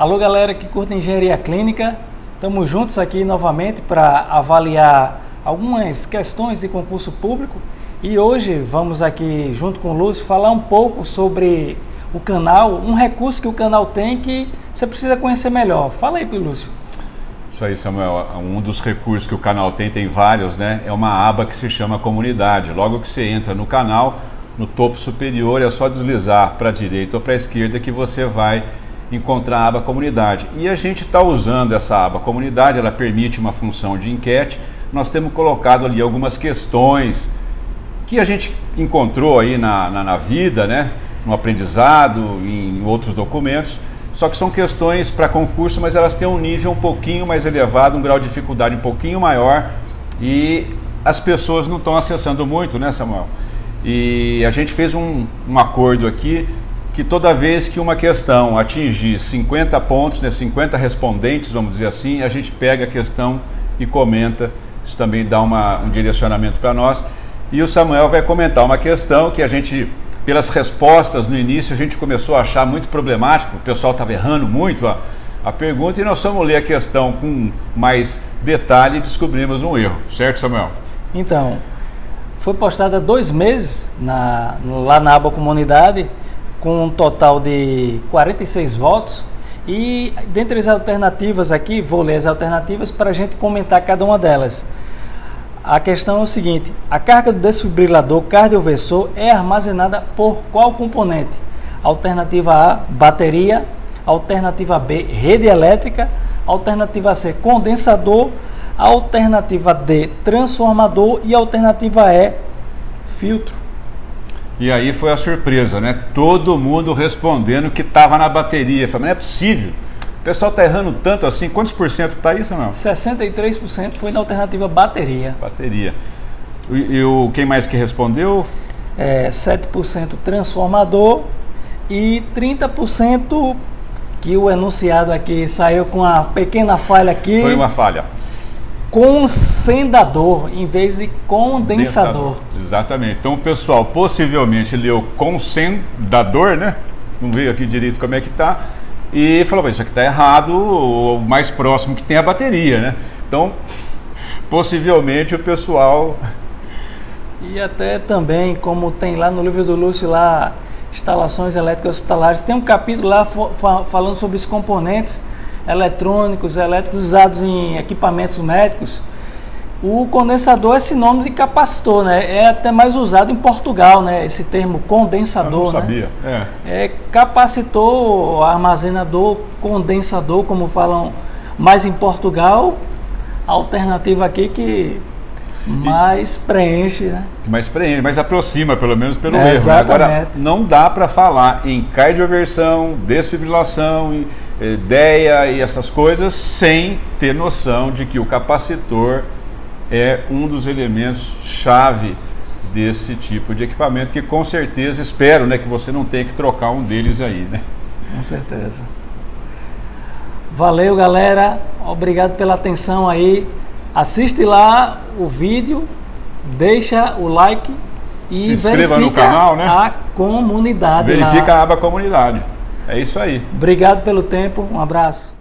Alô, galera que curte engenharia clínica. Estamos juntos aqui novamente para avaliar algumas questões de concurso público e hoje vamos aqui, junto com o Lúcio, falar um pouco sobre o canal, um recurso que o canal tem que você precisa conhecer melhor. Fala aí, Lúcio. Isso aí, Samuel. Um dos recursos que o canal tem, tem vários, né? É uma aba que se chama comunidade. Logo que você entra no canal, no topo superior, é só deslizar para a direita ou para a esquerda que você vai encontrar a aba comunidade. E a gente está usando essa aba comunidade, ela permite uma função de enquete. Nós temos colocado ali algumas questões que a gente encontrou aí na, na, na vida, né? no aprendizado, em outros documentos. Só que são questões para concurso, mas elas têm um nível um pouquinho mais elevado, um grau de dificuldade um pouquinho maior e as pessoas não estão acessando muito, né, Samuel? E a gente fez um, um acordo aqui que toda vez que uma questão atingir 50 pontos, né, 50 respondentes, vamos dizer assim, a gente pega a questão e comenta. Isso também dá uma, um direcionamento para nós. E o Samuel vai comentar uma questão que a gente, pelas respostas no início, a gente começou a achar muito problemático, o pessoal estava errando muito a, a pergunta, e nós vamos ler a questão com mais detalhe e descobrimos um erro, certo, Samuel? Então, foi postada dois meses na, lá na aba comunidade com um total de 46 votos. E dentre as alternativas aqui, vou ler as alternativas para a gente comentar cada uma delas. A questão é o seguinte: a carga do desfibrilador cardioversor é armazenada por qual componente? Alternativa A, bateria. Alternativa B, rede elétrica. Alternativa C, condensador. Alternativa D, transformador. E alternativa E, filtro. E aí foi a surpresa, né? Todo mundo respondendo que estava na bateria. Falei, não é possível. O pessoal está errando tanto assim. Quantos por cento está isso, não? 63% foi na alternativa bateria. Bateria. E, e o, quem mais que respondeu? É, 7% transformador e 30% que o enunciado aqui saiu com uma pequena falha aqui. Foi uma falha concendador em vez de condensador. Exatamente. Então o pessoal possivelmente leu concendador, né? Não veio aqui direito como é que tá. E falou, isso aqui está errado, o mais próximo que tem a bateria, né? Então, possivelmente o pessoal. E até também, como tem lá no livro do Lúcio lá, instalações elétricas hospitalares, tem um capítulo lá falando sobre os componentes eletrônicos, elétricos usados em equipamentos médicos, o condensador é sinônimo de capacitor, né? É até mais usado em Portugal, né? Esse termo condensador. Eu não sabia. Né? É. é capacitor, armazenador, condensador, como falam mais em Portugal. Alternativa aqui que mais e, preenche, né? Que mais preenche, mais aproxima, pelo menos pelo é, erro. Né? Agora, não dá para falar em cardioversão, desfibrilação, ideia e essas coisas sem ter noção de que o capacitor é um dos elementos chave desse tipo de equipamento que com certeza espero, né, que você não tenha que trocar um deles aí, né? Com certeza. Valeu, galera. Obrigado pela atenção aí. Assiste lá o vídeo, deixa o like e se inscreva no canal, né? A comunidade. Verifica lá. a aba comunidade. É isso aí. Obrigado pelo tempo. Um abraço.